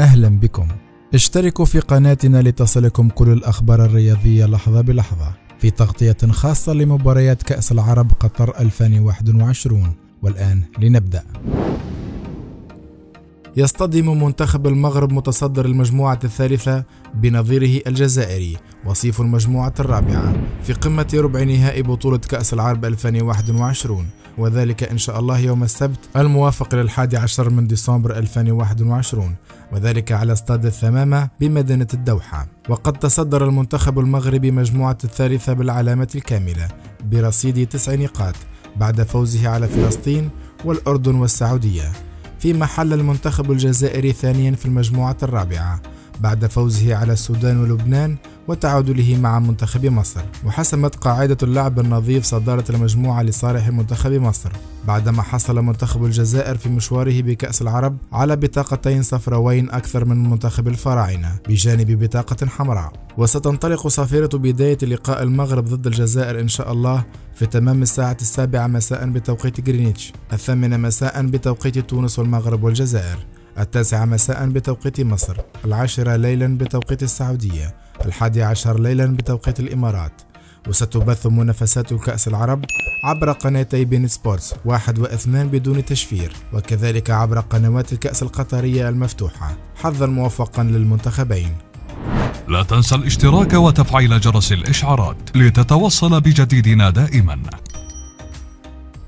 أهلا بكم. اشتركوا في قناتنا لتصلكم كل الأخبار الرياضية لحظة بلحظة. في تغطية خاصة لمباريات كأس العرب قطر 2021 والآن لنبدأ. يصطدم منتخب المغرب متصدر المجموعة الثالثة بنظيره الجزائري وصيف المجموعة الرابعة في قمة ربع نهائي بطولة كأس العرب 2021 وذلك إن شاء الله يوم السبت الموافق للحادي عشر من ديسمبر 2021 وذلك على استاد الثمامة بمدينة الدوحة. وقد تصدر المنتخب المغربي مجموعة الثالثة بالعلامة الكاملة برصيد تسع نقاط بعد فوزه على فلسطين والأردن والسعودية. فيما حل المنتخب الجزائري ثانيا في المجموعة الرابعة. بعد فوزه على السودان ولبنان وتعادله مع منتخب مصر. وحسمت قاعدة اللعب النظيف صدارة المجموعة لصالح منتخب مصر بعدما حصل منتخب الجزائر في مشواره بكأس العرب على بطاقتين صفروين أكثر من منتخب الفراعنة بجانب بطاقة حمراء. وستنطلق صافرة بداية لقاء المغرب ضد الجزائر إن شاء الله في تمام الساعة السابعة مساء بتوقيت جرينتش الثامنة مساء بتوقيت تونس والمغرب والجزائر. التاسعة مساء بتوقيت مصر العاشرة ليلا بتوقيت السعودية الحادي عشر ليلا بتوقيت الإمارات. وستبث منافسات كأس العرب عبر قناتي بين سبورتس واحد واثنان بدون تشفير وكذلك عبر قنوات الكأس القطرية المفتوحة. حظا موفقا للمنتخبين. لا تنسى الاشتراك وتفعيل جرس الإشعارات لتتوصل بجديدنا دائما.